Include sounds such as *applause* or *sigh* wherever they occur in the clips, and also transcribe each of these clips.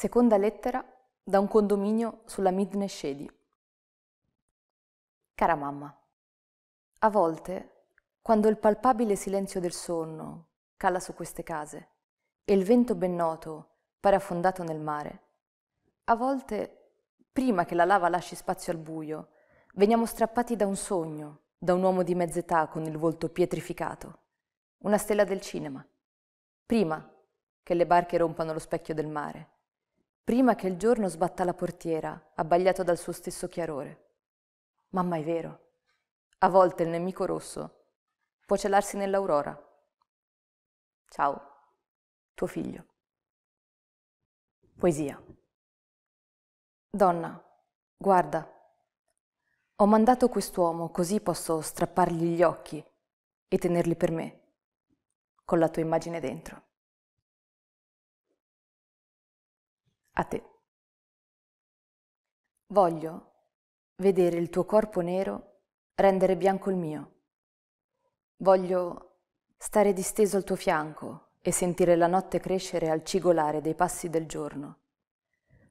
Seconda lettera da un condominio sulla Midne Shady. Cara mamma, a volte, quando il palpabile silenzio del sonno cala su queste case e il vento ben noto pare affondato nel mare, a volte, prima che la lava lasci spazio al buio, veniamo strappati da un sogno, da un uomo di mezz'età con il volto pietrificato, una stella del cinema, prima che le barche rompano lo specchio del mare prima che il giorno sbatta la portiera, abbagliato dal suo stesso chiarore. Mamma è vero, a volte il nemico rosso può celarsi nell'aurora. Ciao, tuo figlio. Poesia. Donna, guarda, ho mandato quest'uomo così posso strappargli gli occhi e tenerli per me, con la tua immagine dentro. A te. Voglio vedere il tuo corpo nero rendere bianco il mio. Voglio stare disteso al tuo fianco e sentire la notte crescere al cigolare dei passi del giorno.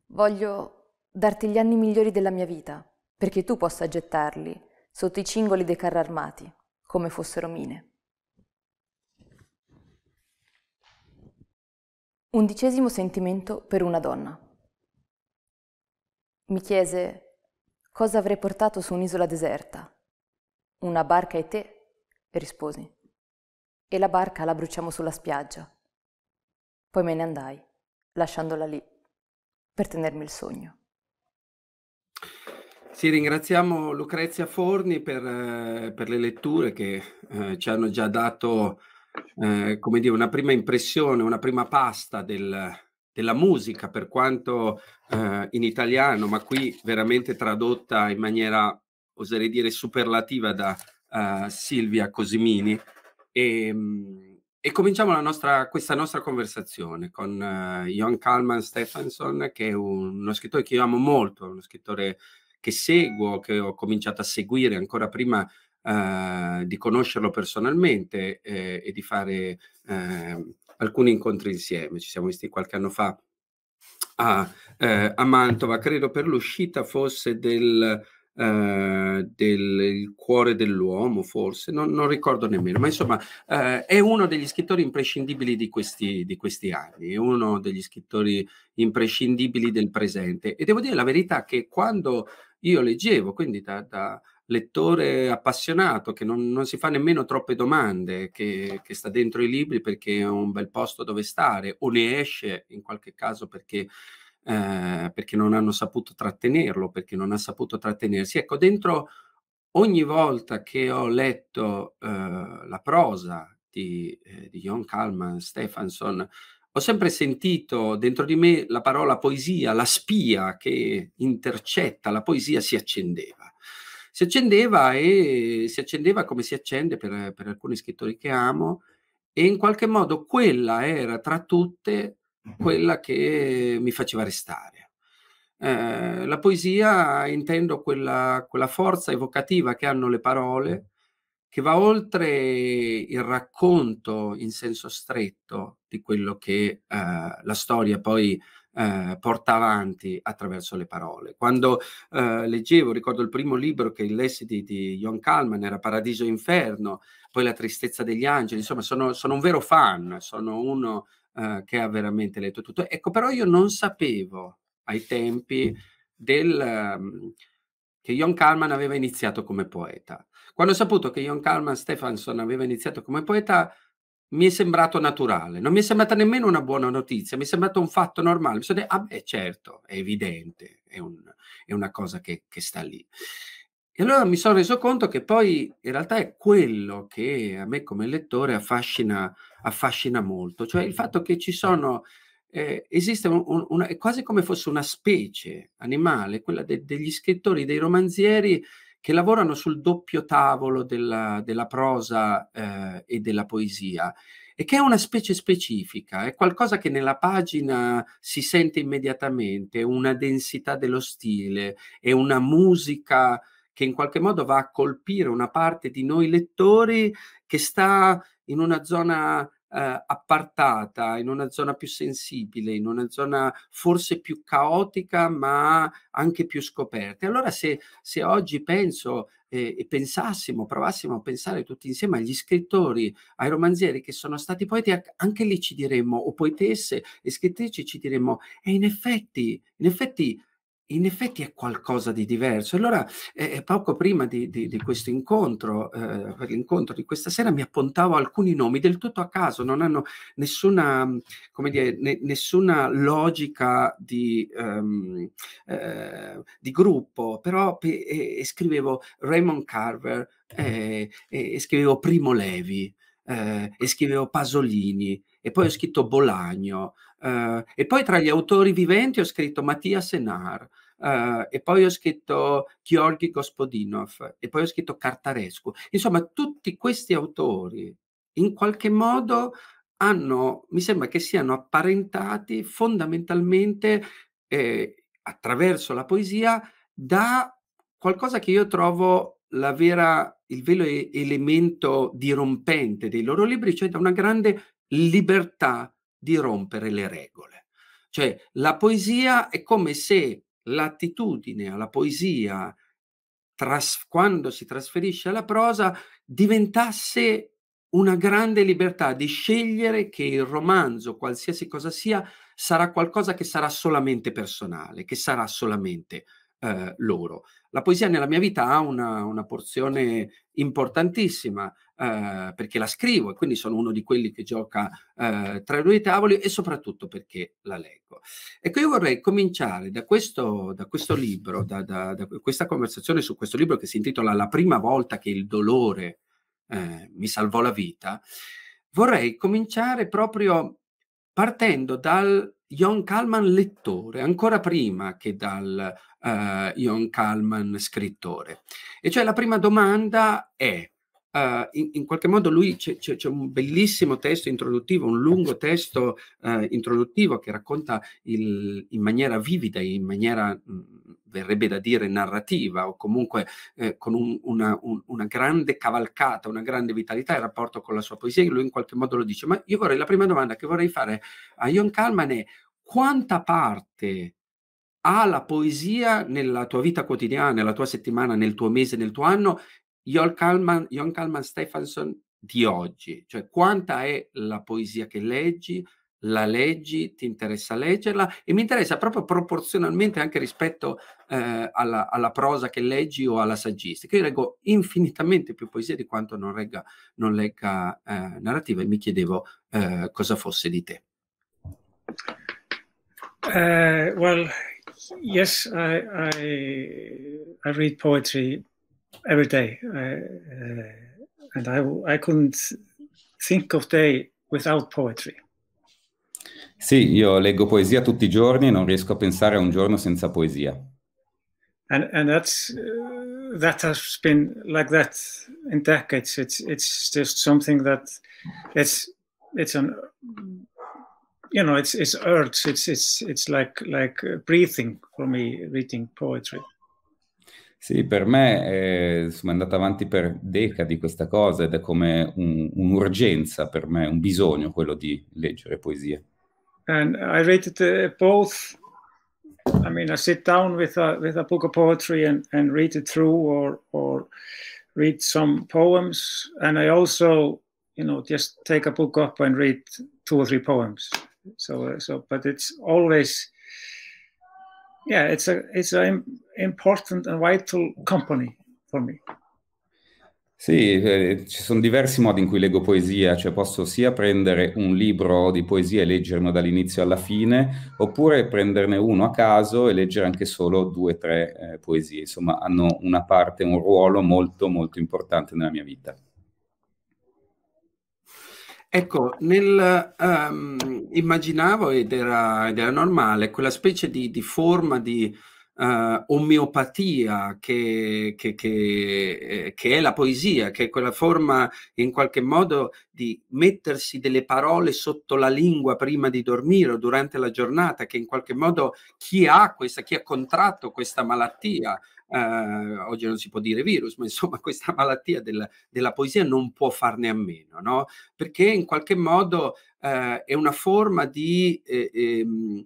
Voglio darti gli anni migliori della mia vita, perché tu possa gettarli sotto i cingoli dei carri armati, come fossero mine. Undicesimo sentimento per una donna. Mi chiese cosa avrei portato su un'isola deserta. Una barca e te, risposi. E la barca la bruciamo sulla spiaggia. Poi me ne andai, lasciandola lì, per tenermi il sogno. Sì, ringraziamo Lucrezia Forni per, eh, per le letture che eh, ci hanno già dato eh, come dire, una prima impressione, una prima pasta del, della musica, per quanto eh, in italiano, ma qui veramente tradotta in maniera, oserei dire, superlativa da uh, Silvia Cosimini. E, ehm, e cominciamo nostra, questa nostra conversazione con uh, Johan Kalman Stefansson, che è un, uno scrittore che io amo molto, uno scrittore che seguo, che ho cominciato a seguire ancora prima eh, di conoscerlo personalmente eh, e di fare eh, alcuni incontri insieme. Ci siamo visti qualche anno fa a, eh, a Mantova, credo per l'uscita fosse del, Uh, del cuore dell'uomo, forse, non, non, ricordo nemmeno, ma insomma uh, è uno degli scrittori imprescindibili di questi, di questi, anni, è uno degli scrittori imprescindibili del presente. E devo dire la verità che quando io leggevo, quindi da, da lettore appassionato che non, non, si fa nemmeno troppe domande, che, che, sta dentro i libri perché è un bel posto dove stare o ne esce in qualche caso perché, eh, perché non hanno saputo trattenerlo, perché non ha saputo trattenersi. Ecco, dentro ogni volta che ho letto eh, la prosa di, eh, di Jon Kalman Stefansson, ho sempre sentito dentro di me la parola poesia, la spia che intercetta la poesia si accendeva si accendeva e si accendeva come si accende per, per alcuni scrittori che amo e in qualche modo quella era tra tutte quella che mi faceva restare. Eh, la poesia intendo quella, quella, forza evocativa che hanno le parole, che va oltre il racconto in senso stretto di quello che eh, la storia poi eh, porta avanti attraverso le parole. Quando eh, leggevo, ricordo il primo libro che lessi di, di John Kalman, era Paradiso e Inferno, poi La tristezza degli angeli, insomma sono, sono un vero fan, sono uno eh, che ha veramente letto tutto. Ecco, però io non sapevo ai tempi del... Um, che Jon Kalman aveva iniziato come poeta. Quando ho saputo che Jon Kalman Stefansson aveva iniziato come poeta, mi è sembrato naturale, non mi è sembrata nemmeno una buona notizia, mi è sembrato un fatto normale. Mi sono detto, ah beh, certo, è evidente, è, un, è una cosa che, che, sta lì. E allora mi sono reso conto che poi in realtà è quello che a me come lettore affascina, affascina molto, cioè il fatto che ci sono, eh, esiste un, un, una, quasi come fosse una specie animale, quella de, degli scrittori, dei romanzieri, che lavorano sul doppio tavolo della, della prosa eh, e della poesia e che è una specie specifica, è qualcosa che nella pagina si sente immediatamente, una densità dello stile, è una musica che in qualche modo va a colpire una parte di noi lettori che sta in una zona eh, appartata, in una zona più sensibile, in una zona forse più caotica, ma anche più scoperta. Allora se, se oggi penso eh, e pensassimo, provassimo a pensare tutti insieme agli scrittori, ai romanzieri che sono stati poeti, anche lì ci diremmo, o poetesse e scrittrici ci diremmo, e in effetti, in effetti in effetti è qualcosa di diverso. Allora, eh, poco prima di, di, di questo incontro, eh, l'incontro di questa sera, mi appuntavo alcuni nomi del tutto a caso, non hanno nessuna, dire, ne, nessuna logica di, um, eh, di gruppo, però pe- scrivevo Raymond Carver e scrivevo Primo Levi. Eh, e scrivevo Pasolini e poi ho scritto Bolagno Uh, e poi tra gli autori viventi ho scritto Mattia Senar, uh, e poi ho scritto Georgi Gospodinov, e poi ho scritto Cartarescu. Insomma, tutti questi autori in qualche modo hanno, mi sembra che siano apparentati fondamentalmente eh, attraverso la poesia da qualcosa che io trovo la vera, il vero elemento dirompente dei loro libri, cioè da una grande libertà di rompere le regole. Cioè la poesia è come se l'attitudine alla poesia, tras- quando si trasferisce alla prosa, diventasse una grande libertà di scegliere che il romanzo, qualsiasi cosa sia, sarà qualcosa che sarà solamente personale, che sarà solamente eh, loro. La poesia nella mia vita ha una, una porzione importantissima eh, perché la scrivo e quindi sono uno di quelli che gioca eh, tra i due tavoli e soprattutto perché la leggo. Ecco, io vorrei cominciare da questo, da questo libro, da, da, da, questa conversazione su questo libro che si intitola La prima volta che il dolore eh, mi salvò la vita. Vorrei cominciare proprio partendo dal Jon Kalman lettore, ancora prima che dal uh, Jon Kalman scrittore. E cioè la prima domanda è, uh, in, in, qualche modo lui c'è, un bellissimo testo introduttivo, un lungo testo uh, introduttivo che racconta il, in maniera vivida, in maniera mh, verrebbe da dire narrativa o comunque eh, con un, una, un, una, grande cavalcata, una grande vitalità il rapporto con la sua poesia, lui in qualche modo lo dice, ma io vorrei, la prima domanda che vorrei fare a Jon Kalman è quanta parte ha la poesia nella tua vita quotidiana, nella tua settimana, nel tuo mese, nel tuo anno, Jon Kalman, Stefansson di oggi, cioè quanta è la poesia che leggi, la leggi, ti interessa leggerla e mi interessa proprio proporzionalmente anche rispetto eh, alla, alla, prosa che leggi o alla saggistica. Io leggo infinitamente più poesia di quanto non, regga, non legga eh, narrativa e mi chiedevo eh, cosa fosse di te. Uh, well, yes, I, I, I read poetry every day, uh, and I I couldn't think of day without poetry. Sì, io leggo poesia tutti i giorni e non riesco a pensare a un giorno senza poesia. And and that's uh, that has been like that in decades. It's it's just something that it's it's an you know it's it's urge it's it's it's like like breathing for me reading poetry sì, per me è, insomma, è andata avanti per decadi questa cosa ed è come un, un'urgenza per me, un bisogno quello di leggere poesia. And I it uh, both. I mean, I sit down with a with a book of poetry and, and read it through, or or read some poems, and I also, you know, just take a book up and read two or three poems. So, so, but it's always, yeah, it's a it's an important and vital company for me. Sì, eh, ci sono diversi modi in cui leggo poesia, cioè posso sia prendere un libro di poesia e leggerlo dall'inizio alla fine, oppure prenderne uno a caso e leggere anche solo due o tre eh, poesie. Insomma, hanno una parte, un ruolo molto, molto importante nella mia vita. Ecco, nel, um, immaginavo ed era, ed era, normale quella specie di, di forma di, uh, omeopatia che, che, che, eh, che, è la poesia, che è quella forma in qualche modo di mettersi delle parole sotto la lingua prima di dormire o durante la giornata, che in qualche modo chi ha questa, chi ha contratto questa malattia, Uh, oggi non si può dire virus, ma insomma *laughs* questa malattia del, della poesia non può farne a meno, no? perché in qualche modo uh, è una forma di... Eh, ehm,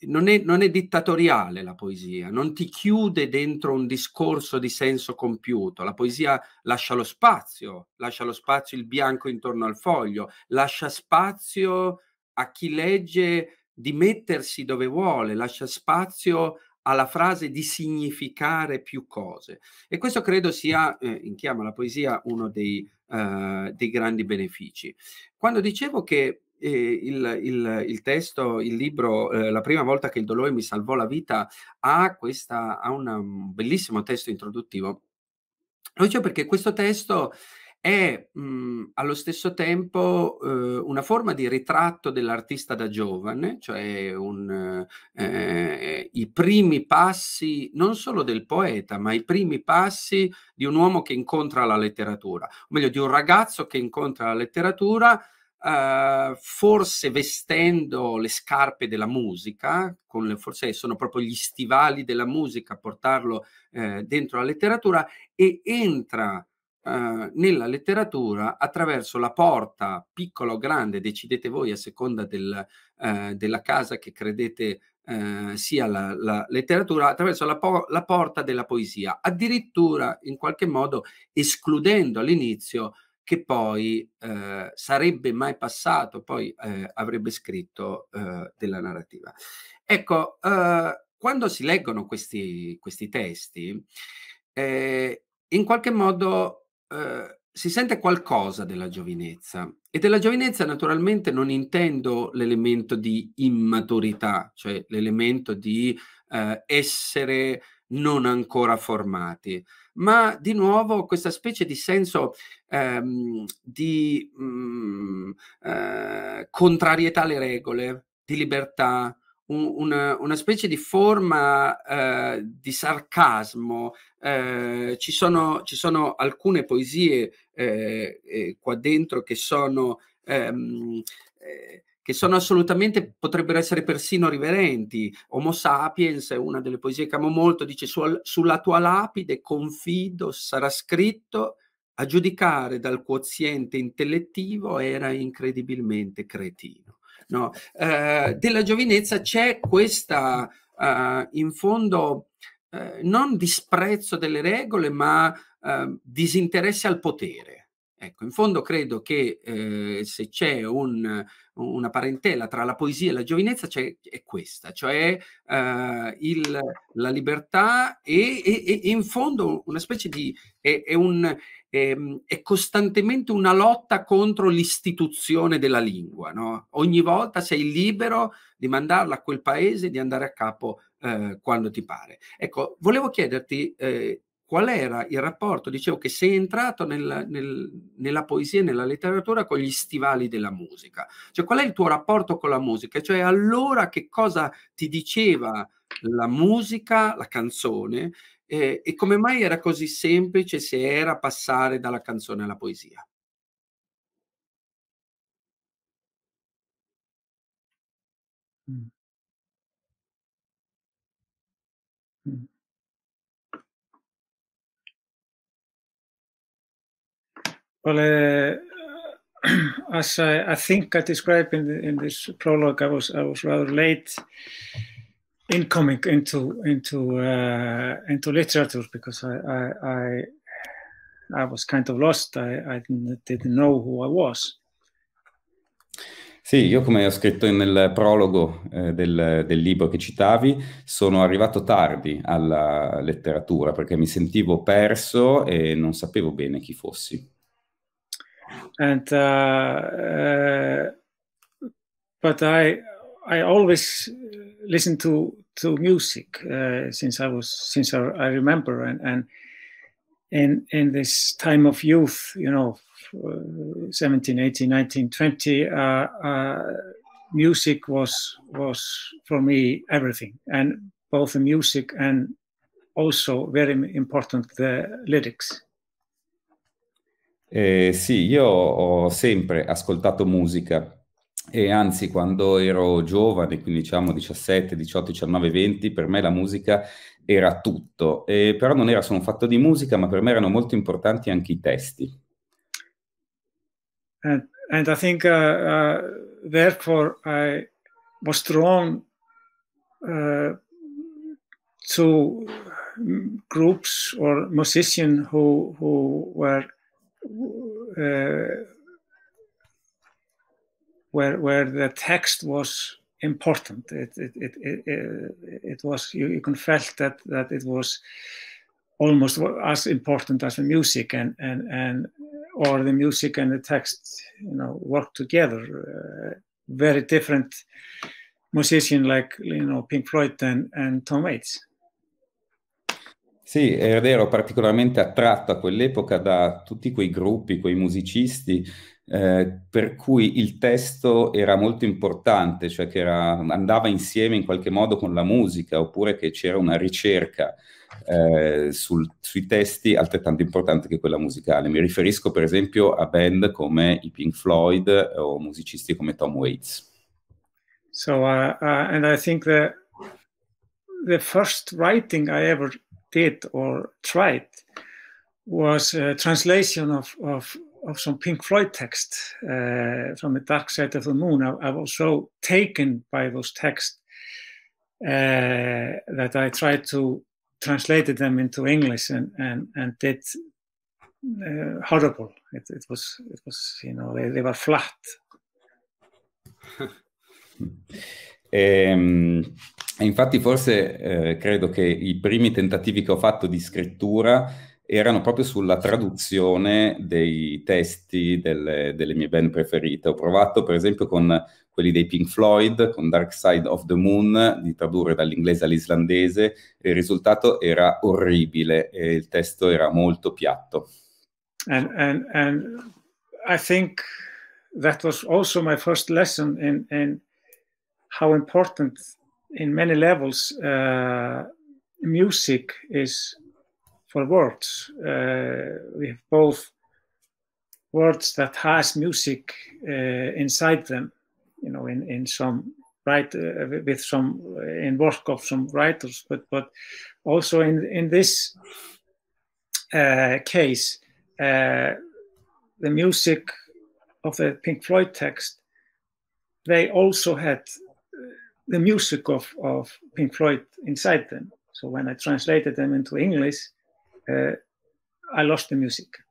non è, non è, dittatoriale la poesia, non ti chiude dentro un discorso di senso compiuto. La poesia lascia lo spazio, lascia lo spazio il bianco intorno al foglio, lascia spazio a chi legge di mettersi dove vuole, lascia spazio alla frase di significare più cose. E questo credo sia, eh, in chiama la poesia, uno dei, uh, dei grandi benefici. Quando dicevo che eh, il, il, il, testo, il libro, eh, la prima volta che il dolore mi salvò la vita, ha, questa, ha una, un bellissimo testo introduttivo. Lo dicevo perché questo testo è mh, allo stesso tempo eh, una forma di ritratto dell'artista da giovane, cioè un, eh, i primi passi non solo del poeta, ma i primi passi di un uomo che incontra la letteratura, o meglio di un ragazzo che incontra la letteratura Uh, forse vestendo le scarpe della musica, le, forse sono proprio gli stivali della musica a portarlo uh, dentro la letteratura e entra uh, nella letteratura attraverso la porta, piccola o grande, decidete voi a seconda del, della casa che credete sia la, la, letteratura, attraverso la, po- la porta della poesia, addirittura in qualche modo escludendo all'inizio che poi eh, sarebbe mai passato, poi eh, avrebbe scritto eh, della narrativa. Ecco, eh, quando si leggono questi, questi testi, eh, in qualche modo eh, si sente qualcosa della giovinezza e della giovinezza naturalmente non intendo l'elemento di immaturità, cioè l'elemento di essere non ancora formati, ma di nuovo questa specie di senso ehm, di mh, mm, eh, contrarietà alle regole, di libertà, un, una, una, specie di forma eh, di sarcasmo. Eh, ci, sono, ci, sono, alcune poesie eh, eh, qua dentro che sono ehm, eh, che sono assolutamente, potrebbero essere persino riverenti. Homo sapiens è una delle poesie che amo molto, dice sulla tua lapide confido sarà scritto a giudicare dal quoziente intellettivo era incredibilmente cretino. No? Eh, della giovinezza c'è questa, eh, in fondo, eh, non disprezzo delle regole, ma eh, disinteresse al potere. Ecco, in fondo credo che eh, se c'è un, una parentela tra la poesia e la giovinezza c'è, è questa, cioè eh, il, la libertà e, e, e, in fondo una specie di... è, è, un, è, è, costantemente una lotta contro l'istituzione della lingua. No? Ogni volta sei libero di mandarla a quel paese, di andare a capo eh, quando ti pare. Ecco, volevo chiederti eh, qual era il rapporto, dicevo che sei entrato nel, nel, nella poesia nella letteratura con gli stivali della musica, cioè qual è il tuo rapporto con la musica, cioè allora che cosa ti diceva la musica, la canzone eh, e come mai era così semplice se era passare dalla canzone alla poesia? Well, uh, *clears throat* as I, I, think I described in, the, in this prologue, I was I was rather late in coming into into uh, into literature because I, I, I I was kind of lost. I, I didn't, know who I was. Sì, io come ho scritto nel prologo eh, del, del, libro che citavi, sono arrivato tardi alla letteratura perché mi sentivo perso e non sapevo bene chi fossi. And uh, uh, but I I always listen to to music uh, since I was since I, I, remember and and in in this time of youth you know 17 18 19 20 uh, uh, music was was for me everything and both the music and also very important the lyrics. Eh, sì, io ho sempre ascoltato musica e anzi quando ero giovane, quindi diciamo 17, 18, 19, 20, per me la musica era tutto, e però non era solo un fatto di musica, ma per me erano molto importanti anche i testi. And, and I think uh, uh, therefore I was drawn uh, to groups or musicians who, who were uh, where where the text was important. It it it it, it was you, you can felt that that it was almost as important as the music and and and or the music and the text you know work together. Uh, very different musician like you know Pink Floyd and and Tom Waits. Sì, ero particolarmente attratto a quell'epoca da tutti quei gruppi, quei musicisti, eh, per cui il testo era molto importante, cioè che era, andava insieme in qualche modo con la musica, oppure che c'era una ricerca eh, sul, sui testi altrettanto importante che quella musicale. Mi riferisco per esempio a band come i Pink Floyd o musicisti come Tom Waits. So, uh, uh, and I think that the first writing I ever did or tried was a translation of, of, of some Pink Floyd text uh, from the Dark Side of the Moon. I, I was so taken by those texts uh, that I tried to translate them into English and, and, and did uh, horrible. It, it, was, it was, you know, they, they were flat. *laughs* ehm, infatti forse eh, credo che i primi tentativi che ho fatto di scrittura erano proprio sulla traduzione dei testi delle, delle, mie band preferite. Ho provato per esempio con quelli dei Pink Floyd, con Dark Side of the Moon, di tradurre dall'inglese all'islandese, e il risultato era orribile e il testo era molto piatto. And, and, and I think that was also my first lesson in, in how important in many levels uh, music is for words. Uh, we have both words that has music uh, inside them, you know, in, in some right uh, with some in work of some writers, but but also in in this uh, case, uh, the music of the Pink Floyd text, they also had the music of, of Pink Floyd inside them. So when I translated them into English, uh, I lost the music.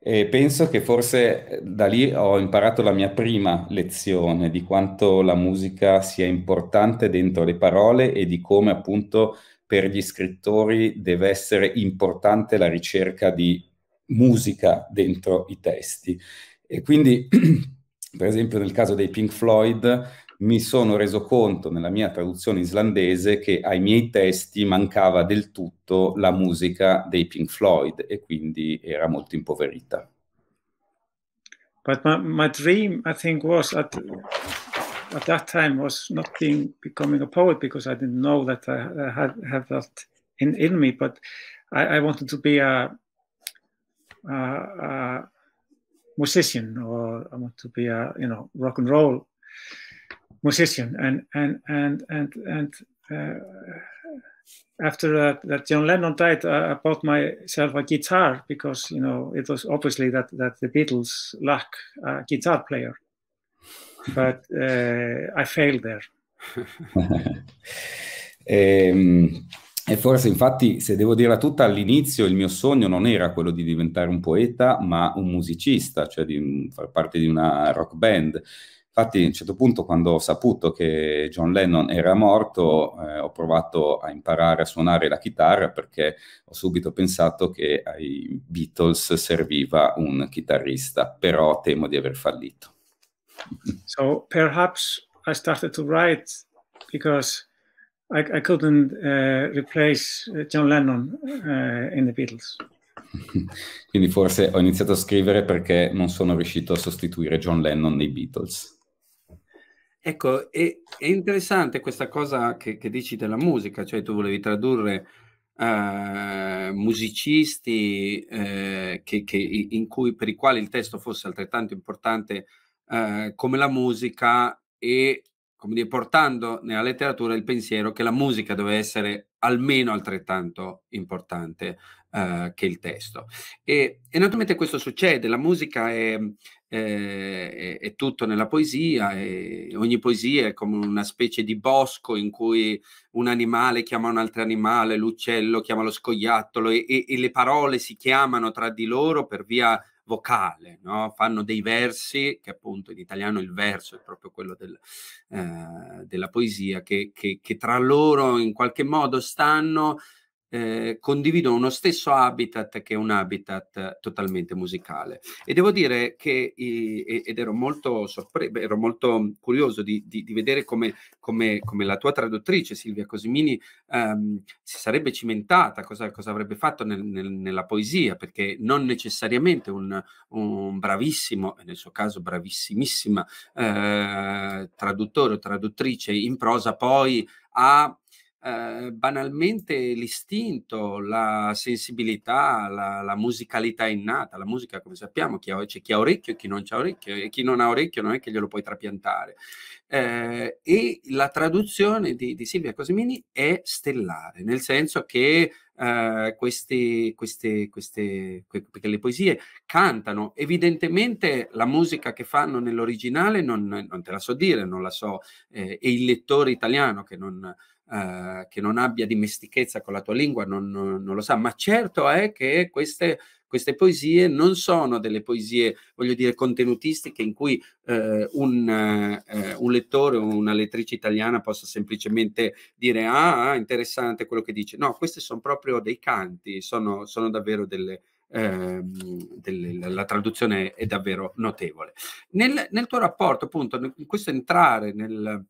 E penso che forse da lì ho imparato la mia prima lezione di quanto la musica sia importante dentro le parole e di come appunto per gli scrittori deve essere importante la ricerca di musica dentro i testi. E quindi *clears throat* per esempio nel caso dei Pink Floyd, mi sono reso conto nella mia traduzione islandese che ai miei testi mancava del tutto la musica dei Pink Floyd e quindi era molto impoverita. But my, my dream, I think, was at, at that time was not being becoming a poet because I didn't know that I, I had have that in, in me, but I, I wanted to be a, a, musician or I want to be a you know rock and roll musician and and and and and uh, after that, that John Lennon died, I bought myself a guitar because you know it was obviously that that the Beatles lack a guitar player, but uh, I failed there. *laughs* um, E forse infatti, se devo dirla tutta, all'inizio il mio sogno non era quello di diventare un poeta, ma un musicista, cioè di far parte di una rock band. Infatti, a un certo punto, quando ho saputo che John Lennon era morto, eh, ho provato a imparare a suonare la chitarra perché ho subito pensato che ai Beatles serviva un chitarrista, però temo di aver fallito. So perhaps I started to write because I, I couldn't uh, replace uh, John Lennon uh, in the Beatles. *laughs* Quindi forse ho iniziato a scrivere perché non sono riuscito a sostituire John Lennon nei Beatles. Ecco, è, è interessante questa cosa che, che, dici della musica, cioè tu volevi tradurre uh, musicisti uh, che, che, in cui, per i quali il testo fosse altrettanto importante uh, come la musica e come dire, portando nella letteratura il pensiero che la musica deve essere almeno altrettanto importante uh, che il testo. E, e, naturalmente questo succede, la musica è, è, è, tutto nella poesia, e ogni poesia è come una specie di bosco in cui un animale chiama un altro animale, l'uccello chiama lo scoiattolo e, e, e le parole si chiamano tra di loro per via vocale, no? fanno dei versi, che appunto in italiano il verso è proprio quello del, eh, della poesia, che, che, che, tra loro in qualche modo stanno eh, condividono uno stesso habitat che è un habitat totalmente musicale. E devo dire che, ed ero molto sorpreso, ero molto curioso di, di, di vedere come, come, come, la tua traduttrice Silvia Cosimini ehm, si sarebbe cimentata, cosa, cosa avrebbe fatto nel, nel, nella poesia, perché non necessariamente un, un, bravissimo, nel suo caso bravissimissima, eh, traduttore o traduttrice in prosa poi ha eh, banalmente l'istinto, la sensibilità, la, la, musicalità innata. La musica, come sappiamo, chi ha, c'è chi ha orecchio e chi non ha orecchio, e chi non ha orecchio non è che glielo puoi trapiantare. Eh, e la traduzione di, di, Silvia Cosimini è stellare, nel senso che eh, queste, queste, queste, perché le poesie cantano, evidentemente la musica che fanno nell'originale non, non te la so dire, non la so, eh, e il lettore italiano che non eh, che non abbia dimestichezza con la tua lingua non, non, non lo sa, ma certo è che queste, queste, poesie non sono delle poesie, voglio dire, contenutistiche in cui eh, un, eh, un, lettore o una lettrice italiana possa semplicemente dire ah, interessante quello che dice. No, queste sono proprio dei canti, sono, sono davvero delle... Eh, delle, la traduzione è davvero notevole. Nel, nel tuo rapporto, appunto, in questo entrare nel,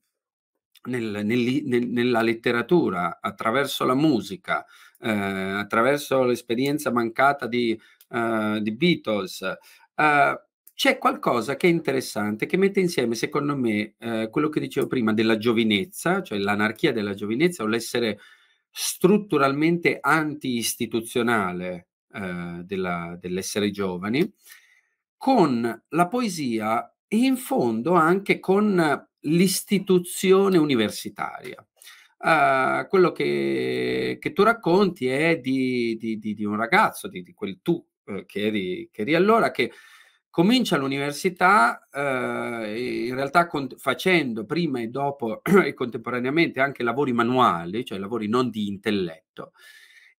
nel, nel, nel, nella letteratura, attraverso la musica, eh, attraverso l'esperienza mancata di, uh, di Beatles, uh, c'è qualcosa che è interessante, che mette insieme, secondo me, eh, quello che dicevo prima della giovinezza, cioè l'anarchia della giovinezza o l'essere strutturalmente anti-istituzionale eh, dell'essere giovani, con la poesia e in fondo anche con l'istituzione universitaria. Uh, quello che, che, tu racconti è di, di, di, di un ragazzo, di, quel tu uh, che, eri, che, eri, allora, che comincia l'università uh, in realtà con, facendo prima e dopo *clears throat* e contemporaneamente anche lavori manuali, cioè lavori non di intelletto.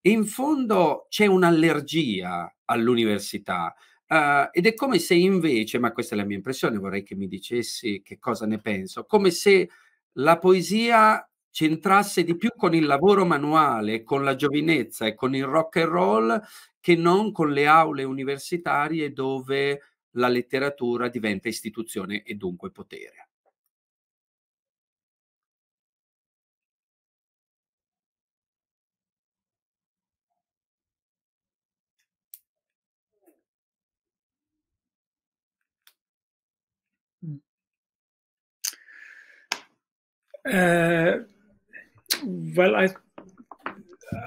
E in fondo c'è un'allergia all'università, Uh, ed è come se invece, ma questa è la mia impressione, vorrei che mi dicessi che cosa ne penso, come se la poesia c'entrasse di più con il lavoro manuale, con la giovinezza e con il rock and roll che non con le aule universitarie dove la letteratura diventa istituzione e dunque potere. Uh, well, I,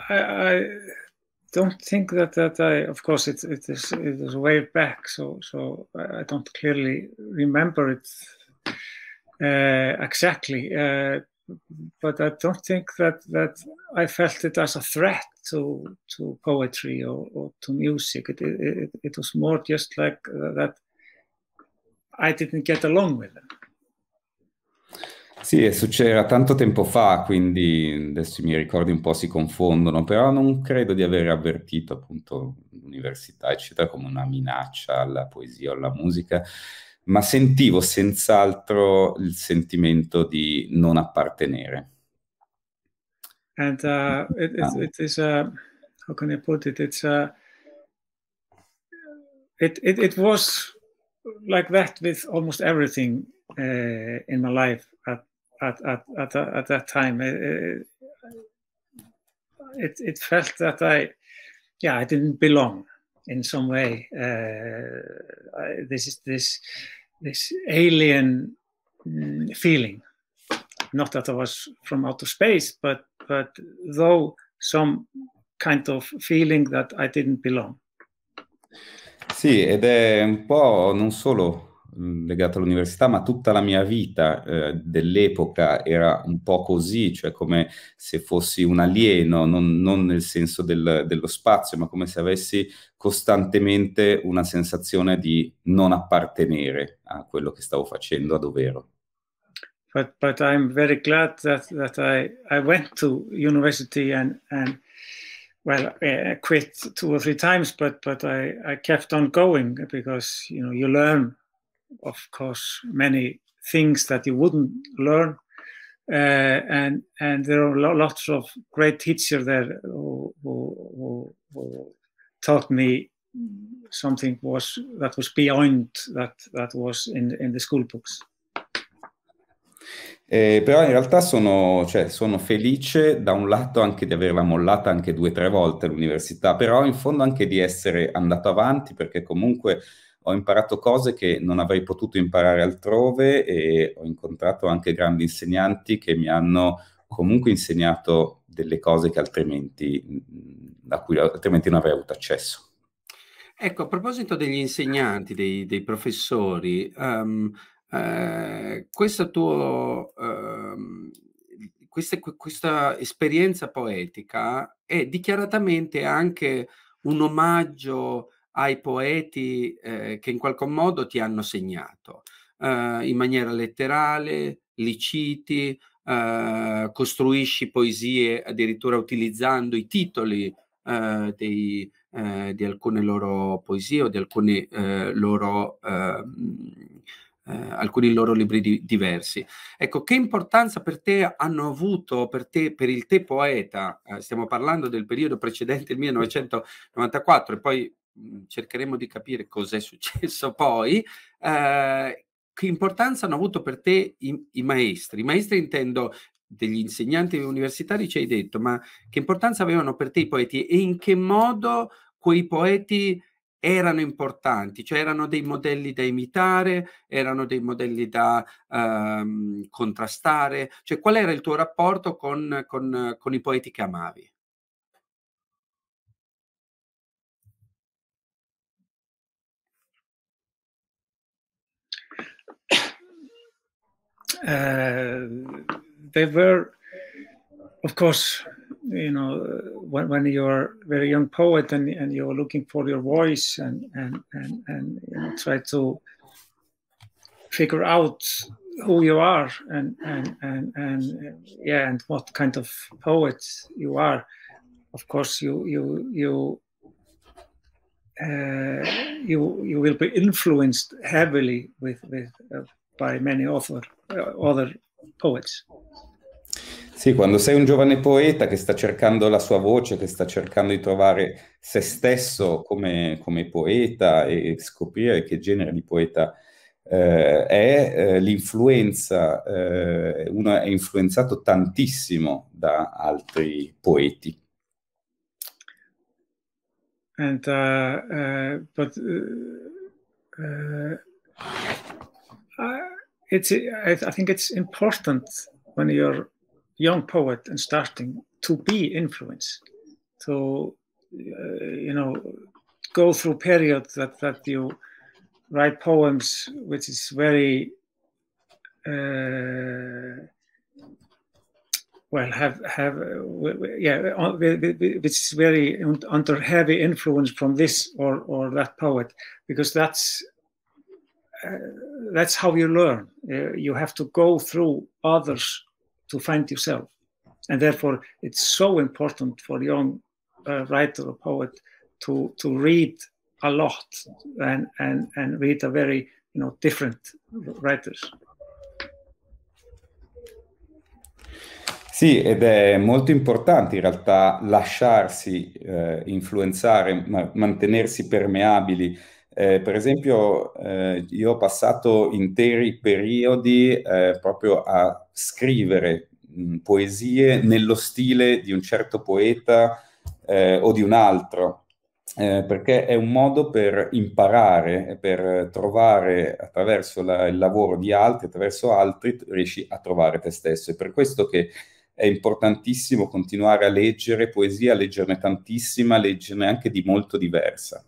I, I, don't think that that I. Of course, it it is it is way back, so so I don't clearly remember it uh, exactly. Uh, but I don't think that that I felt it as a threat to to poetry or, or to music. It, it it was more just like that. I didn't get along with them. Sì, succedeva tanto tempo fa, quindi adesso i miei ricordi un po' si confondono, però non credo di aver avvertito appunto l'università, eccetera, come una minaccia alla poesia o alla musica, ma sentivo senz'altro il sentimento di non appartenere. And uh, it, it, it is a, how can I put it? It's a, it, it, it was like that with almost everything uh, in my life at at at at, at that time. It, it, it felt that I, yeah, I didn't belong in some way. Uh, I, this is this this alien mm, feeling. Not that I was from outer space, but but though some kind of feeling that I didn't belong. Sì, ed è un po' non solo legato all'università, ma tutta la mia vita eh, dell'epoca era un po' così, cioè come se fossi un alieno, non, non nel senso del, dello spazio, ma come se avessi costantemente una sensazione di non appartenere a quello che stavo facendo a dovero. But, but I'm very glad that, that I, I went to university and, and well, I quit two or three times, but, but I, I kept on going because, you know, you learn of course, many things that you wouldn't learn. Uh, and and there are lots of great teachers there who, who, who, taught me something was that was beyond that that was in in the school books. Eh, però in realtà sono, cioè, sono, felice da un lato anche di averla mollata anche due o tre volte all'università, però in fondo anche di essere andato avanti perché comunque ho imparato cose che non avrei potuto imparare altrove e ho incontrato anche grandi insegnanti che mi hanno comunque insegnato delle cose che altrimenti, a cui altrimenti non avrei avuto accesso. Ecco, a proposito degli insegnanti, dei, dei professori, um, eh, questo tuo, um, questa, questa esperienza poetica è dichiaratamente anche un omaggio ai poeti eh, che in qualche modo ti hanno segnato, eh, in maniera letterale, li citi, eh, costruisci poesie addirittura utilizzando i titoli eh, dei, eh, di alcune loro poesie o di alcuni eh, loro... Ehm, eh, alcuni loro libri di, diversi. Ecco, che importanza per te hanno avuto, per te, per il te poeta, stiamo parlando del periodo precedente il 1994 e poi cercheremo di capire cos'è successo *laughs* poi. Eh, che importanza hanno avuto per te i, i maestri? I maestri intendo degli insegnanti universitari, ci hai detto, ma che importanza avevano per te i poeti e in che modo quei poeti erano importanti, cioè erano dei modelli da imitare, erano dei modelli da um, contrastare, cioè qual era il tuo rapporto con, con, con i poeti che amavi? They were, of course, you know, when, when you're a very young poet and, and you're looking for your voice and and and, and you know, try to figure out who you are and and and and yeah and what kind of poet you are of course you you you uh, you you will be influenced heavily with with uh, by many author, uh, other poets. Sì, quando sei un giovane poeta che sta cercando la sua voce, che sta cercando di trovare se stesso come, come poeta e scoprire che genere di poeta eh, è, eh, l'influenza, eh, uno è influenzato tantissimo da altri poeti. And, uh, uh, but, uh, it's I, I think it's important when you're young poet and starting to be influenced. To uh, you know go through periods that that you write poems which is very uh, well have have uh, yeah uh, which is very under heavy influence from this or or that poet because that's uh, that's how you learn. Uh, you have to go through others to find yourself, and therefore it's so important for young uh, writer or poet to to read a lot and and and read a very you know different writers. Sì, ed è molto importante in realtà lasciarsi eh, influenzare, ma mantenersi permeabili eh, per esempio, eh, io ho passato interi periodi eh, proprio a scrivere mh, poesie nello stile di un certo poeta eh, o di un altro, eh, perché è un modo per imparare, per trovare attraverso la, il lavoro di altri, attraverso altri, riesci a trovare te stesso. È per questo che è importantissimo continuare a leggere poesia, leggerne tantissima, leggerne anche di molto diversa.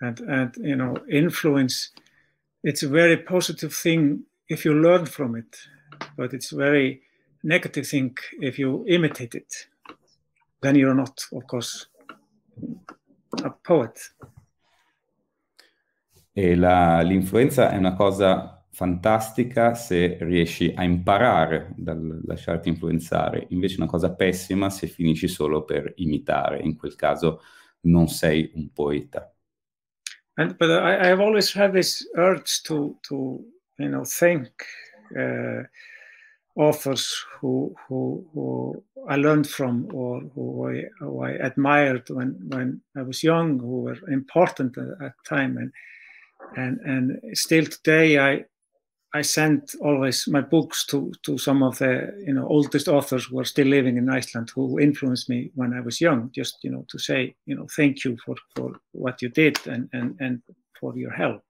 And, and you know, influence, it's a very positive thing if you learn from it, but it's very negative thing if you imitate it. Then you're not, of course, a poet. E la, l'influenza è una cosa fantastica se riesci a imparare dal lasciarti influenzare, invece una cosa pessima se finisci solo per imitare, in quel caso non sei un poeta. And, but I, I have always had this urge to, to you know, thank uh, authors who, who, who I learned from or who I, who I admired when, when I was young, who were important at that time. And, and, and still today, I, I sent always my books to, to some of the you know oldest authors who are still living in Iceland who influenced me when I was young, just you know to say you know thank you for, for what you did and, and, and for your help.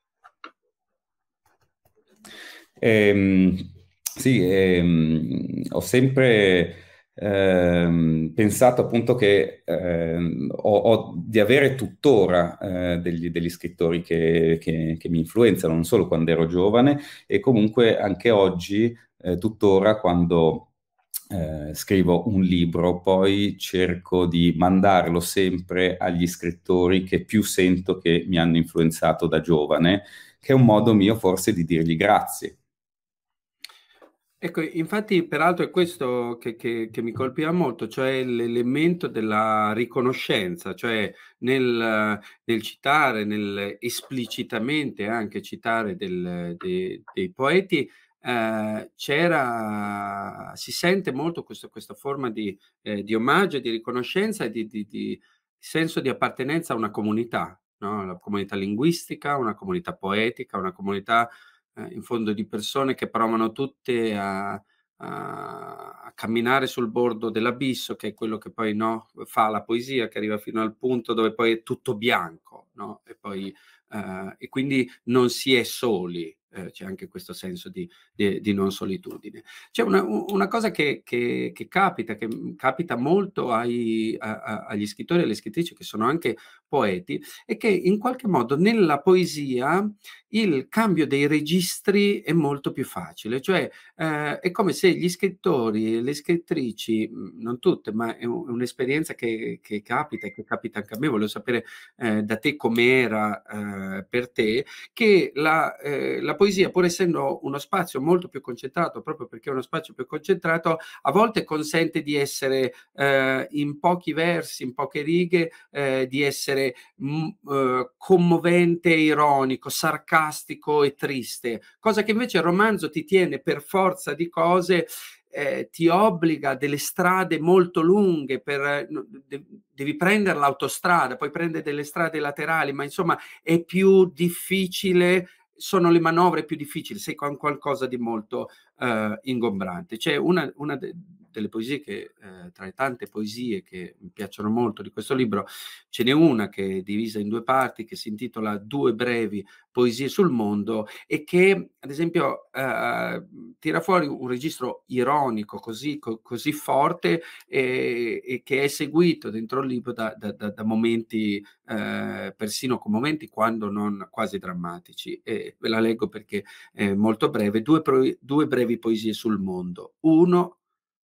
Um, sì, ehm, ho sempre ehm, pensato appunto che ehm, ho, ho, di avere tuttora eh, degli, degli, scrittori che, che, che, mi influenzano, non solo quando ero giovane, e comunque anche oggi, eh, tuttora quando eh, scrivo un libro, poi cerco di mandarlo sempre agli scrittori che più sento che mi hanno influenzato da giovane, che è un modo mio forse di dirgli grazie Ecco, infatti, peraltro è questo che, che, che mi colpiva molto, cioè l'elemento della riconoscenza, cioè nel, nel citare, nel esplicitamente anche citare del, de, dei poeti, eh, c'era, si sente molto questo, questa forma di, eh, di, omaggio, di riconoscenza e di, di, di, senso di appartenenza a una comunità, no? una comunità linguistica, una comunità poetica, una comunità eh, in fondo di persone che provano tutte a, a, a, camminare sul bordo dell'abisso, che è quello che poi no, fa la poesia, che arriva fino al punto dove poi è tutto bianco, no? e, poi, eh, e quindi non si è soli, eh, c'è anche questo senso di, di, di non solitudine. C'è una, una cosa che, che, che, capita, che capita molto ai, a, agli scrittori e alle scrittrici che sono anche poeti, è che in qualche modo nella poesia il cambio dei registri è molto più facile, cioè eh, è come se gli scrittori e le scrittrici, non tutte, ma è un, un'esperienza che, che capita e che capita anche a me, voglio sapere eh, da te com'era eh, per te, che la, eh, la poesia, pur essendo uno spazio molto più concentrato, proprio perché è uno spazio più concentrato, a volte consente di essere eh, in pochi versi, in poche righe, eh, di essere mh, commovente, ironico, sarcastico, e triste, cosa che invece il romanzo ti tiene per forza di cose eh, ti obbliga a delle strade molto lunghe, per, de, devi prendere l'autostrada, poi prendere delle strade laterali, ma insomma è più difficile, sono le manovre più difficili, sei con qualcosa di molto uh, ingombrante. C'è una, una de, delle poesie che, eh, tra le tante poesie che mi piacciono molto di questo libro, ce n'è una che è divisa in due parti, che si intitola Due brevi poesie sul mondo e che, ad esempio, eh, tira fuori un registro ironico così, co- così forte e, e, che è seguito dentro il libro da, da, da, da momenti, eh, persino con momenti quando non quasi drammatici. E ve la leggo perché è molto breve. Due, pro- due brevi poesie sul mondo. Uno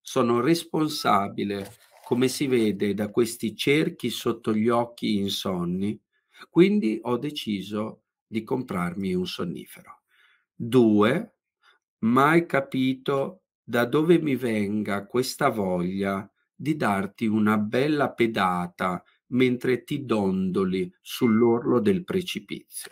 sono responsabile, come si vede da questi cerchi sotto gli occhi insonni, quindi ho deciso di comprarmi un sonnifero. Due, mai capito da dove mi venga questa voglia di darti una bella pedata mentre ti dondoli sull'orlo del precipizio.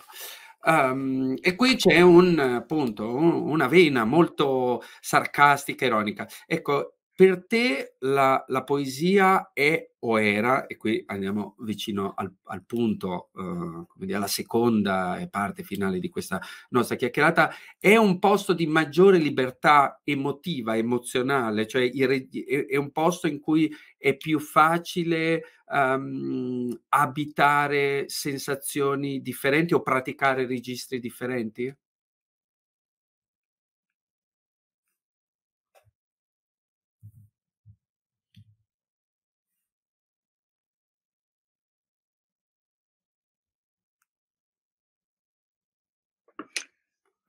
Um, e qui c'è un appunto un, una vena molto sarcastica, ironica. Ecco, per te la, la, poesia è o era, e qui andiamo vicino al, al punto, come dire, alla seconda parte finale di questa nostra chiacchierata, è un posto di maggiore libertà emotiva, emozionale, cioè è, è un posto in cui è più facile um, abitare sensazioni differenti o praticare registri differenti?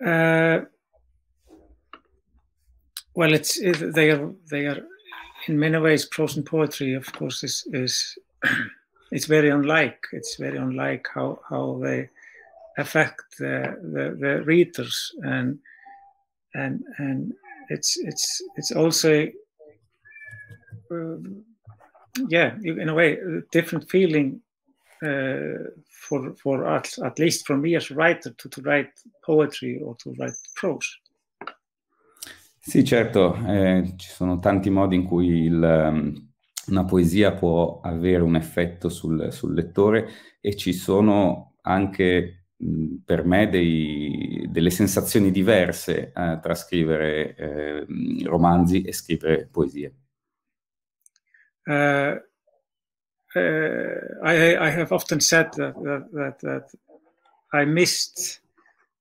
Uh, well, it's it, they are they are in many ways prose and poetry. Of course, is is *clears throat* it's very unlike. It's very unlike how how they affect the the, the readers and and and it's it's it's also uh, yeah in a way a different feeling for, for us, at least for me as a writer, to, to write poetry or to write prose. Sì, certo, eh, ci sono tanti modi in cui il, um, una poesia può avere un effetto sul, sul lettore e ci sono anche mh, per me dei, delle sensazioni diverse eh, tra scrivere eh, romanzi e scrivere poesie. Uh, I, I, have often said that, that, that, that, I missed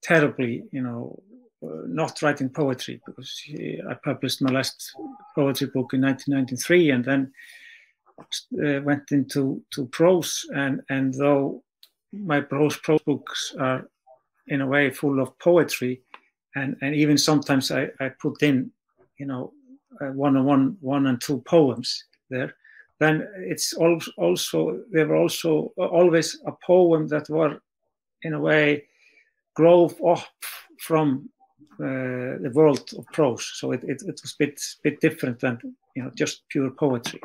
terribly, you know, uh, not writing poetry because I published my last poetry book in 1993 and then uh, went into to prose. And, and though my prose, prose books are in a way full of poetry, and, and even sometimes I, I put in, you know, uh, one on one, one and two poems there then it's also there were also always a poem that were in a way grow up from uh, the world of prose. So it, it, it was a bit, bit different than you know just pure poetry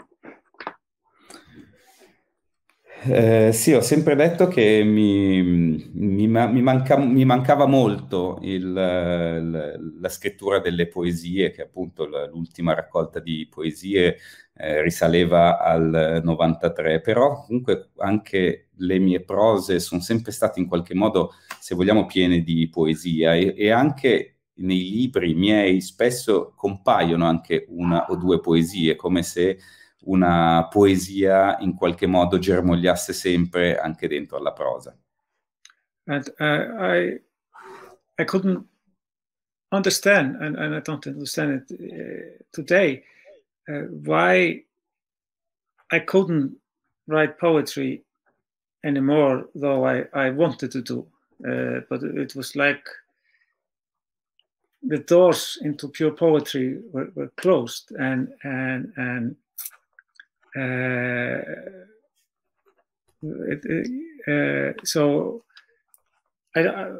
Eh, sì, ho sempre detto che mi, mi, mi, manca, mi mancava molto il, la scrittura delle poesie, che appunto l'ultima raccolta di poesie eh, risaleva al 93, però comunque anche le mie prose sono sempre state in qualche modo, se vogliamo, piene di poesia. E, e anche nei libri miei spesso compaiono anche una o due poesie, come se una poesia in qualche modo germogliasse sempre anche dentro alla prosa. And uh, I, I couldn't understand, and, and I don't understand it uh, today, uh, why I couldn't write poetry anymore, though I, I wanted to do. Uh, but it was like the doors into pure poetry were, were closed, and and and uh, uh, so I, uh,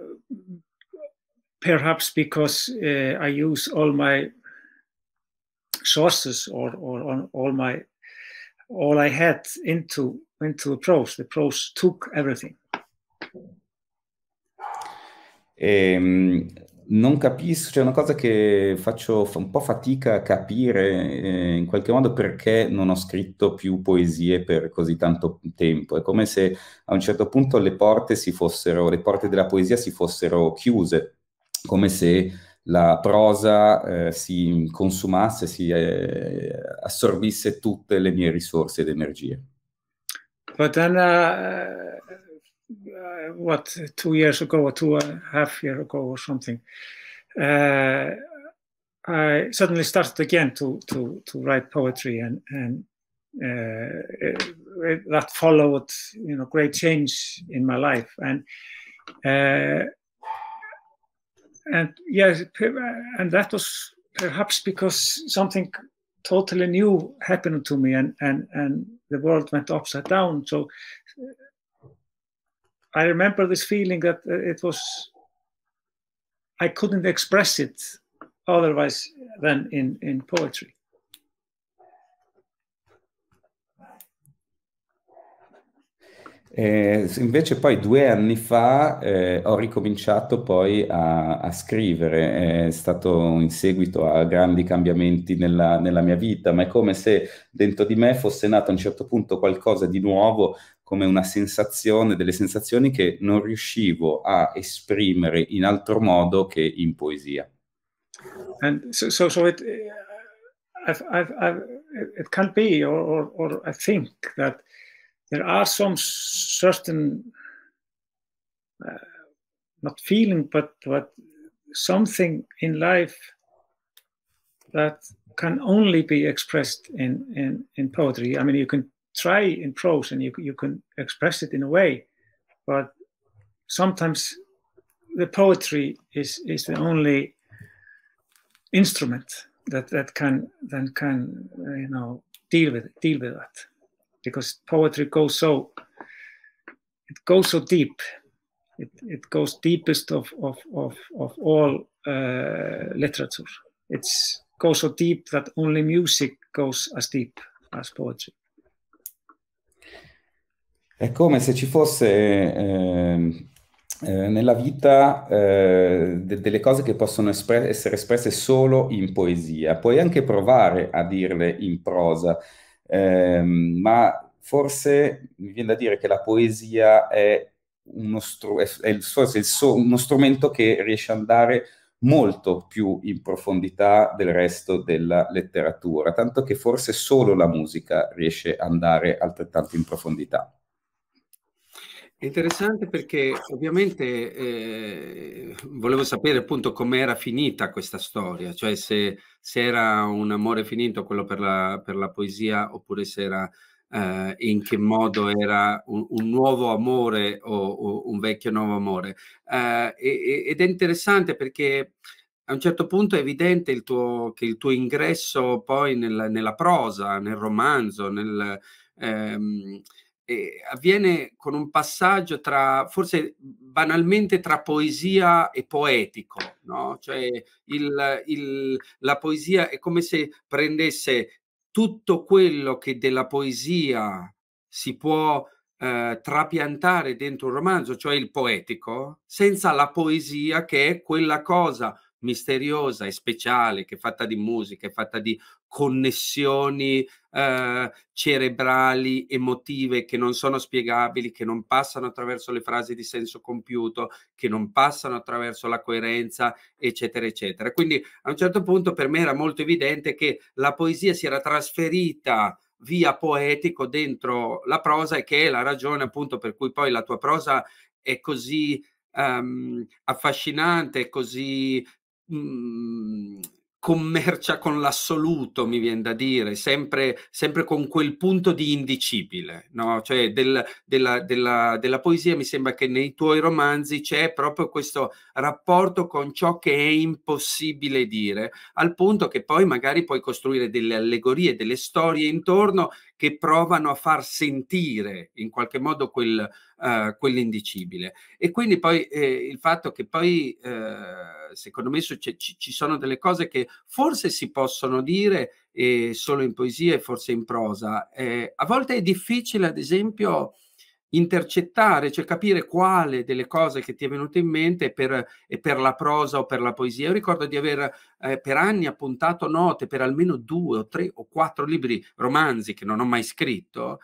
perhaps because I use all my sources or, or on all my all I had into into the prose. The prose took everything. Um, non capisco, c'è una cosa che faccio un po' fatica a capire eh, in qualche modo perché non ho scritto più poesie per così tanto tempo. È come se a un certo punto le porte si fossero, le porte della poesia si fossero chiuse, come se la prosa eh, si consumasse, si eh, assorbisse tutte le mie risorse ed energie. But then, uh, what two years ago or two and a half year ago or something uh, I suddenly started again to to to write poetry and and uh, it, it, that followed you know great change in my life. And uh, and yes and that was perhaps because something totally new happened to me and and and the world went upside down. So I remember this feeling that uh, it was, I couldn't express it otherwise than in, in poetry. Eh, invece poi due anni fa eh, ho ricominciato poi a, a, scrivere, è stato in seguito a grandi cambiamenti nella, nella, mia vita, ma è come se dentro di me fosse nato a un certo punto qualcosa di nuovo, come una sensazione, delle sensazioni che non riuscivo a esprimere in altro modo che in poesia. And so, so, so it, I've, I've, I've, it can be, or, or, or I think that there are some certain uh, not feeling but but something in life that can only be expressed in in in poetry i mean you can try in prose and you, you can express it in a way but sometimes the poetry is is the only instrument that that can then can you know deal with deal with that. Because poetry goes so it goes so deep. It, it goes deepest of of of, of all uh, literature. It's goes so deep that only music goes as deep as poetry è come se ci fosse eh, eh, nella vita eh, de- delle cose che possono espre- essere espresse solo in poesia. Puoi anche provare a dirle in prosa, Ehm, ma forse mi viene da dire che la poesia è, uno, stru- è, è forse so- uno strumento che riesce ad andare molto più in profondità del resto della letteratura, tanto che forse solo la musica riesce ad andare altrettanto in profondità. È interessante perché ovviamente eh, volevo sapere appunto com'era finita questa storia, cioè se, se, era un amore finito quello per la, per la poesia oppure se era eh, in che modo era un, un nuovo amore o, o, un vecchio nuovo amore. Eh, ed è interessante perché a un certo punto è evidente il tuo, che il tuo ingresso poi nella, nella prosa, nel romanzo, nel... Ehm, eh, avviene con un passaggio tra, forse banalmente tra poesia e poetico, no? Cioè il, il, la poesia è come se prendesse tutto quello che della poesia si può eh, trapiantare dentro un romanzo, cioè il poetico, senza la poesia che è quella cosa misteriosa e speciale che è fatta di musica, è fatta di connessioni eh, cerebrali, emotive che non sono spiegabili, che non passano attraverso le frasi di senso compiuto, che non passano attraverso la coerenza, eccetera, eccetera. Quindi a un certo punto per me era molto evidente che la poesia si era trasferita via poetico dentro la prosa e che è la ragione appunto per cui poi la tua prosa è così um, affascinante, così mh, commercia con l'assoluto, mi viene da dire, sempre, sempre con quel punto di indicibile, no? Cioè del, della, della, della, poesia mi sembra che nei tuoi romanzi c'è proprio questo rapporto con ciò che è impossibile dire, al punto che poi magari puoi costruire delle allegorie, delle storie intorno che provano a far sentire in qualche modo quel, uh, quell'indicibile. E quindi poi eh, il fatto che poi, eh, secondo me, ci, ci, sono delle cose che forse si possono dire eh, solo in poesia e forse in prosa. Eh, a volte è difficile, ad esempio, intercettare, cioè capire quale delle cose che ti è venuta in mente è per, è per la prosa o per la poesia. Io ricordo di aver eh, per anni appuntato note per almeno due o tre o quattro libri, romanzi che non ho mai scritto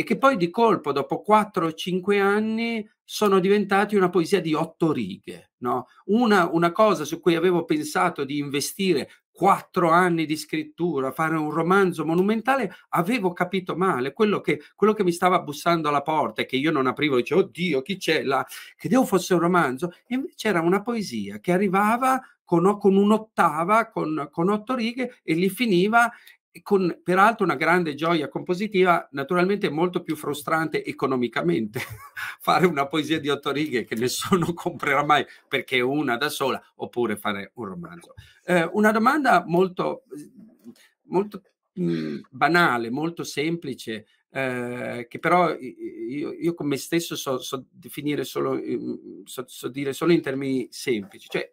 e che poi di colpo, dopo quattro o cinque anni, sono diventati una poesia di otto righe. No? Una, una cosa su cui avevo pensato di investire quattro anni di scrittura, fare un romanzo monumentale, avevo capito male. Quello che, quello che mi stava bussando alla porta e che io non aprivo, dicevo, oddio, chi c'è là? Credevo fosse un romanzo, e invece era una poesia che arrivava con, con un'ottava, con, con otto righe, e lì finiva con peraltro una grande gioia compositiva, naturalmente molto più frustrante economicamente *laughs* fare una poesia di otto righe che nessuno *laughs* comprerà mai perché è una da sola, oppure fare un romanzo. Eh, una domanda molto, molto mh, mm, banale, molto semplice, eh, che però io, io, con me stesso so, so definire solo, so, so dire solo in termini semplici. Cioè,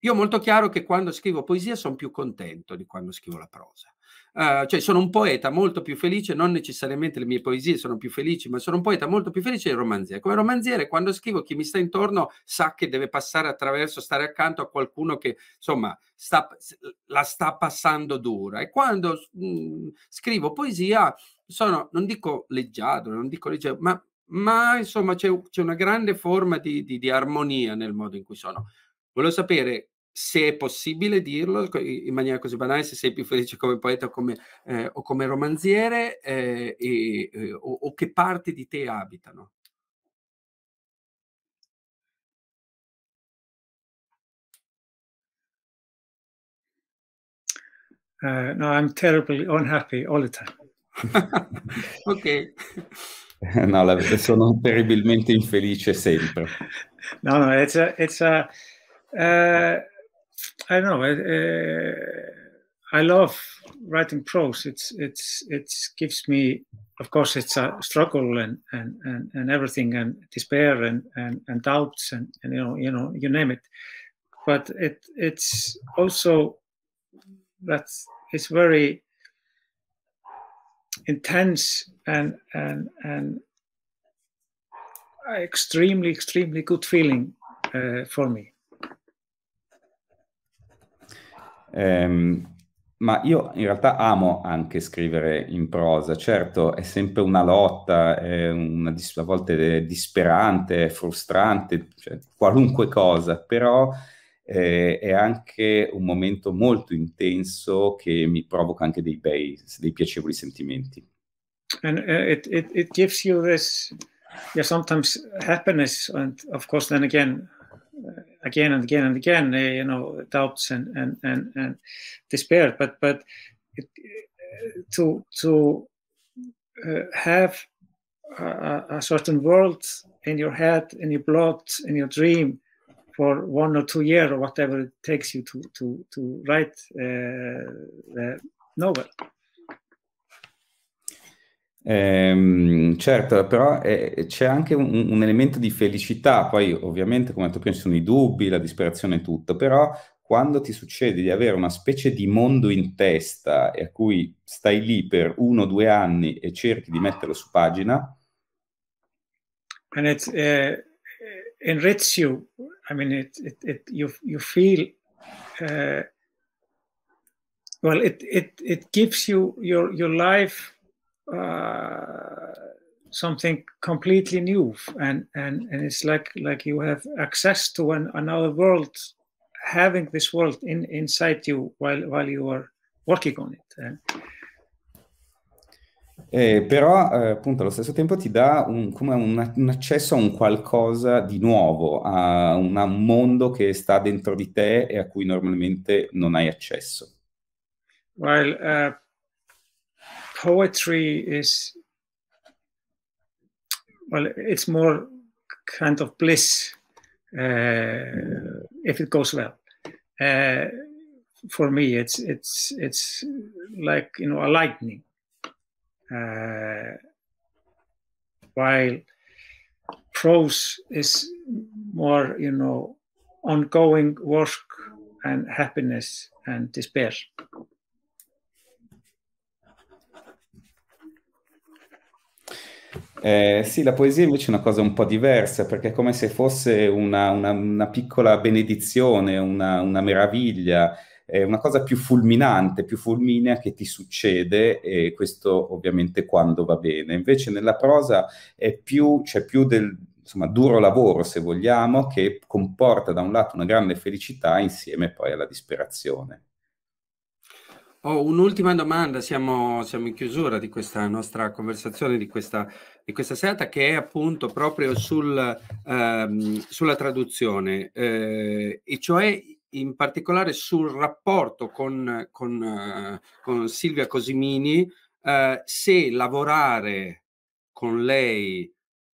io ho molto chiaro che quando scrivo poesia sono più contento di quando scrivo la prosa. Uh, cioè sono un poeta molto più felice, non necessariamente le mie poesie sono più felici, ma sono un poeta molto più felice del romanziere. Come romanziere, quando scrivo, chi mi sta intorno sa che deve passare attraverso, stare accanto a qualcuno che insomma sta, la sta passando dura. E quando mh, mm, scrivo poesia, sono, non dico leggiadro, non dico leggero, ma, ma insomma c'è, c'è, una grande forma di, di, di armonia nel modo in cui sono. Volevo sapere se è possibile dirlo in maniera così banale, se sei più felice come poeta o come, eh, o come romanziere eh, e, eh, o, o, che parti di te abitano. Uh, no, I'm terribly unhappy all the time. *laughs* ok. *laughs* no, la, sono terribilmente infelice sempre. *laughs* No, no, it's a, it's a uh, I don't know. Uh, I love writing prose. It's it's it gives me, of course, it's a struggle and and and, and everything and despair and, and and doubts and, and you know you know you name it. But it it's also that it's very intense and and and extremely extremely good feeling uh, for me. Ehm, ma io in realtà amo anche scrivere in prosa, certo è sempre una lotta, una, a volte è disperante, frustrante, cioè, qualunque cosa, però eh, è anche un momento molto intenso che mi provoca anche dei bei, dei piacevoli sentimenti. And uh, it, it, it gives you this, yeah, sometimes happiness and of course then again again and again and again, uh, you know, doubts and and and, and despair. But but it, to to uh, have a, a, certain world in your head, in your blood, in your dream for one or two years or whatever it takes you to to to write uh, the novel. Ehm, certo, però eh, c'è anche un, un, elemento di felicità, poi ovviamente come tu pensi sono i dubbi, la disperazione e tutto, però quando ti succede di avere una specie di mondo in testa e a cui stai lì per uno o due anni e cerchi di metterlo su pagina. And it uh, enriches you. I mean, it, it, it, you, you feel, uh, well, it, it, it gives you your, your life uh, something completely new and, and and it's like like you have access to an, another world having this world in, inside you while while you are working on it eh? Eh, però eh, appunto allo stesso tempo ti dà un, come un, un, accesso a un qualcosa di nuovo, a un, mondo che sta dentro di te e a cui normalmente non hai accesso. While uh, poetry is well it's more kind of bliss uh, if it goes well. Uh, for me it's it's it's like you know a lightning. Uh, while prose is more you know ongoing work and happiness and despair Eh, sì, la poesia invece è una cosa un po' diversa, perché è come se fosse una, una, una piccola benedizione, una, una meraviglia, è una cosa più fulminante, più fulminea che ti succede, e questo ovviamente quando va bene. Invece nella prosa è più, c'è più del insomma, duro lavoro, se vogliamo, che comporta da un lato una grande felicità insieme poi alla disperazione. Ho un'ultima domanda, siamo, siamo in chiusura di questa nostra conversazione di questa, di questa serata che è appunto proprio sul, ehm, sulla traduzione eh, e cioè in particolare sul rapporto con, con, eh, con Silvia Cosimini, eh, se lavorare con lei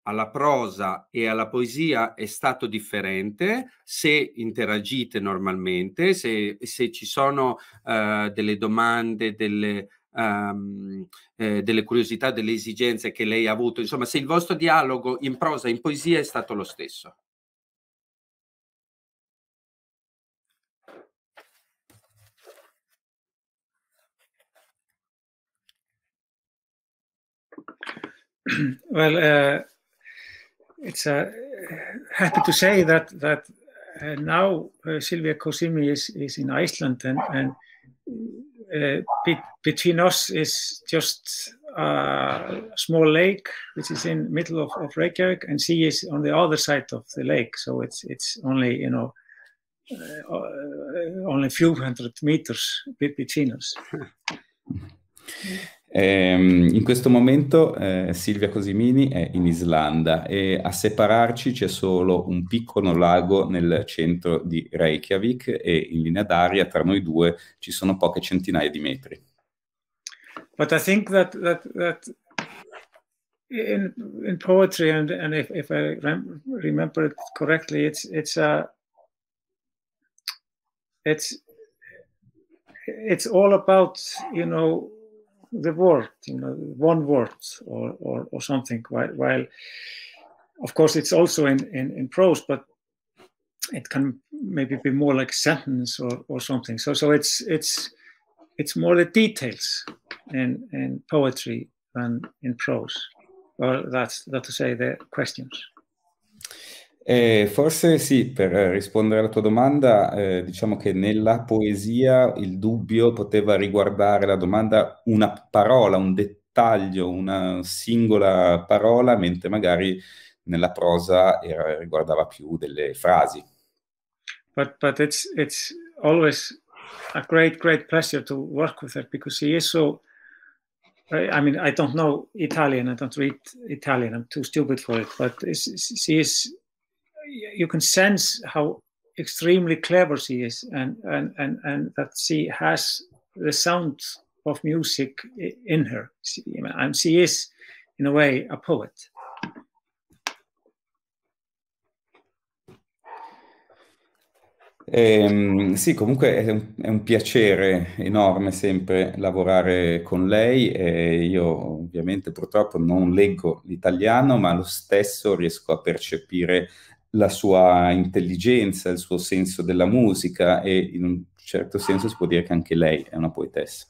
alla prosa e alla poesia è stato differente se interagite normalmente, se, se ci sono uh, delle domande, delle, um, eh, delle curiosità, delle esigenze che lei ha avuto, insomma se il vostro dialogo in prosa e in poesia è stato lo stesso. well, uh... it's uh, happy to say that that uh, now uh, Silvia Cosimi is is in Iceland and and uh, be between us is just a small lake which is in middle of, of Reykjavik and she is on the other side of the lake. So it's it's only you know uh, uh, only a few hundred meters between us *laughs* Eh, in questo momento eh, Silvia Cosimini è in Islanda e a separarci c'è solo un piccolo lago nel centro di Reykjavik e in linea d'aria tra noi due ci sono poche centinaia di metri. But I think that that that in in poetry and and if, if I rem remember it correctly, it's it's a it's it's all about you know the word, you know, one word or, or, or something. While, while, of course, it's also in, in, in prose, but it can maybe be more like sentence or, or something. So, so it's it's it's more the details in in poetry than in prose. Well, that's that to say the questions. Eh, forse sì, per rispondere alla tua domanda, eh, diciamo che nella poesia il dubbio poteva riguardare la domanda una parola, un dettaglio, una singola parola, mentre magari nella prosa era, riguardava più delle frasi. But, but it's, it's always a great, great pleasure to work with her because she is so I mean, I don't know Italian. I don't read Italian. I'm too stupid for it. But she is you can sense how extremely clever she is and, and, and, and that she has the sound of music in her. She, and she is, in a way, a poet. Eh, sì, comunque è un, è un, piacere enorme sempre lavorare con lei e io ovviamente purtroppo non leggo l'italiano, ma lo stesso riesco a percepire la sua intelligenza, il suo senso della musica e in un certo senso si può dire che anche lei è una poetessa.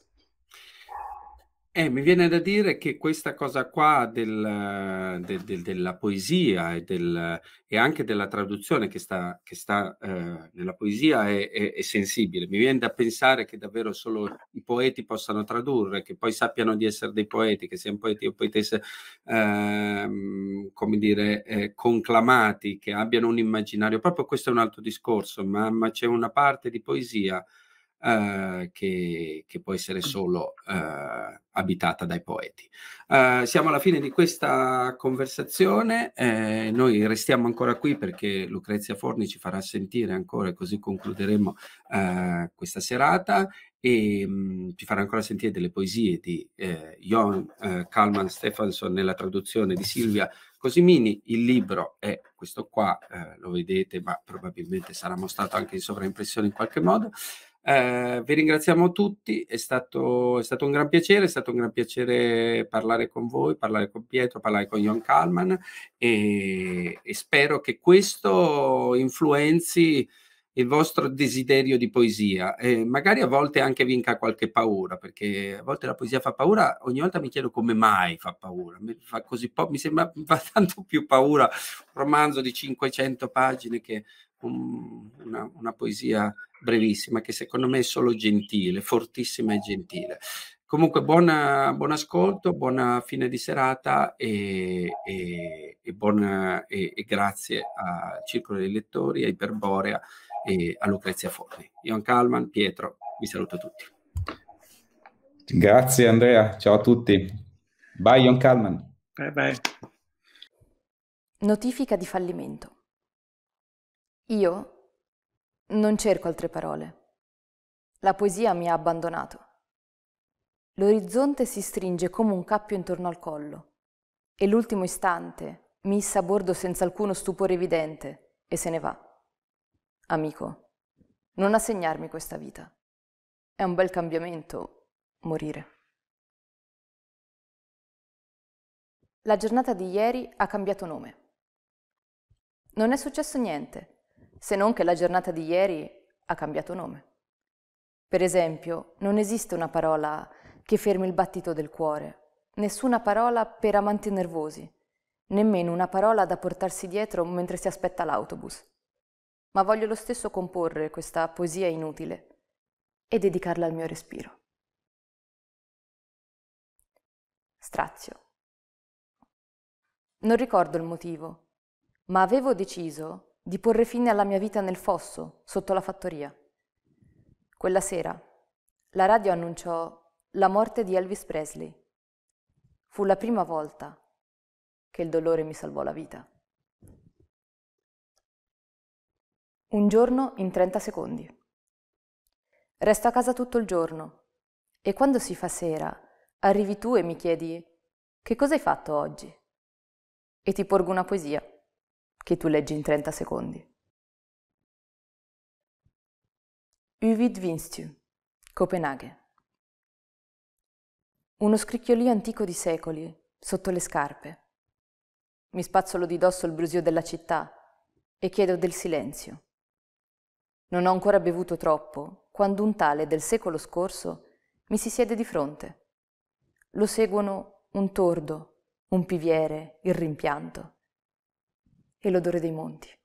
Eh, mi viene da dire che questa cosa qua del, de, de, della poesia e, del, e, anche della traduzione che sta, che sta eh, nella poesia è, è, è, sensibile. Mi viene da pensare che davvero solo i poeti possano tradurre, che poi sappiano di essere dei poeti, che siano poeti o poetesse, eh, come dire, eh, conclamati, che abbiano un immaginario. Proprio questo è un altro discorso, ma, ma c'è una parte di poesia eh, che, che, può essere solo eh, abitata dai poeti. Eh, siamo alla fine di questa conversazione, eh, noi restiamo ancora qui perché Lucrezia Forni ci farà sentire ancora e così concluderemo eh, questa serata e mh, ci farà ancora sentire delle poesie di eh, Jon Kalman Stefansson nella traduzione di Silvia Cosimini. Il libro è questo qua, lo vedete, ma probabilmente sarà mostrato anche in sovraimpressione in qualche modo. Eh, vi ringraziamo tutti, è stato, è stato, un gran piacere, è stato un gran piacere parlare con voi, parlare con Pietro, parlare con Jon Kalman e, e spero che questo influenzi il vostro desiderio di poesia. E magari a volte anche vinca qualche paura perché a volte la poesia fa paura ogni volta mi chiedo come mai fa paura mi fa così po- mi sembra mi fa *laughs* tanto più paura un romanzo di 500 pagine che un, una, una poesia brevissima che secondo me è solo gentile, fortissima e gentile. Comunque buona, buon ascolto, buona fine di serata e, e, e, buona, e, e grazie al Circolo dei Lettori, a Iperborea e a Lucrezia Forni. Ion Kalman, Pietro, vi saluto tutti. Grazie Andrea, ciao a tutti. Bye Ion Kalman. Bye bye. Notifica di fallimento. Io non cerco altre parole. La poesia mi ha abbandonato. L'orizzonte si stringe come un cappio intorno al collo e l'ultimo istante mi issa a bordo senza alcuno stupore evidente e se ne va. Amico, non assegnarmi questa vita. È un bel cambiamento morire. La giornata di ieri ha cambiato nome. Non è successo niente se non che la giornata di ieri ha cambiato nome. Per esempio, non esiste una parola che fermi il battito del cuore, nessuna parola per amanti nervosi, nemmeno una parola da portarsi dietro mentre si aspetta l'autobus. Ma voglio lo stesso comporre questa poesia inutile e dedicarla al mio respiro. Strazio. Non ricordo il motivo, ma avevo deciso di porre fine alla mia vita nel fosso, sotto la fattoria. Quella sera la radio annunciò la morte di Elvis Presley. Fu la prima volta che il dolore mi salvò la vita. Un giorno in 30 secondi. Resto a casa tutto il giorno e quando si fa sera arrivi tu e mi chiedi che cosa hai fatto oggi? E ti porgo una poesia che tu leggi in 30 secondi. Uvid Vinstu, Copenaghen. Uno scricchiolio antico di secoli, sotto le scarpe. Mi spazzolo di dosso il brusio della città e chiedo del silenzio. Non ho ancora bevuto troppo quando un tale del secolo scorso mi si siede di fronte. Lo seguono un tordo, un piviere, il rimpianto e l'odore dei monti.